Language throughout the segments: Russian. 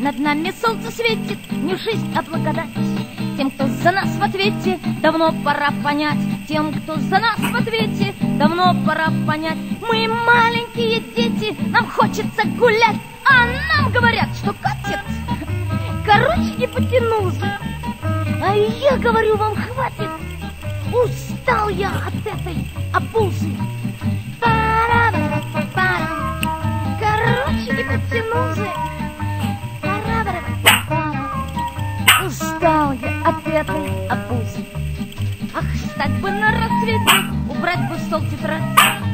Над нами солнце светит, не жизнь, а благодать. Тем, кто за нас в ответе, давно пора понять. Тем, кто за нас в ответе, давно пора понять. Мы маленькие дети, нам хочется гулять, а нам говорят, что катит. Короче, гипотенузы. А я говорю, вам хватит. Устал я от этой обузы. Этой обузы. Ах, встать бы на рассвете, убрать бы стол тетрадь.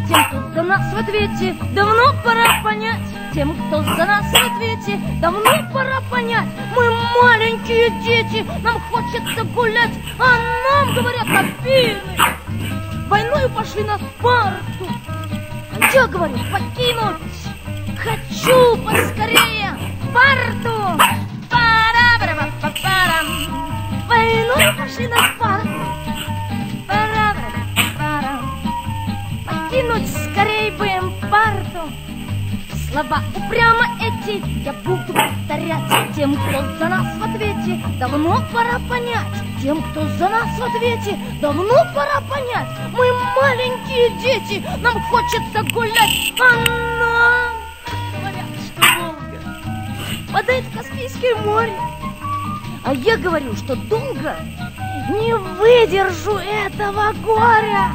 Тем, кто за нас в ответе, давно пора понять. Тем, кто за нас в ответе, давно пора понять. Мы маленькие дети, нам хочется гулять, а нам говорят афины. Войною пошли на Спарту, а я говорю покинуть. Войною пошли на Спарту. Пара-пара-парам. Покинуть скорей бы им Спарту. Слова упрямо эти. Я буду повторять Тем, кто за нас в ответе, давно пора понять Тем, кто за нас в ответе, давно пора понять. Мы маленькие дети, нам хочется гулять. А нам говорят, что Волга падает Каспийское море. А я говорю, что долго не выдержу этого горя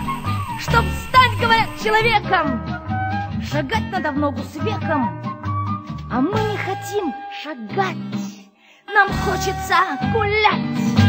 Чтоб стать, говорят, человеком Шагать надо в ногу с веком, а мы не хотим шагать. Нам хочется гулять.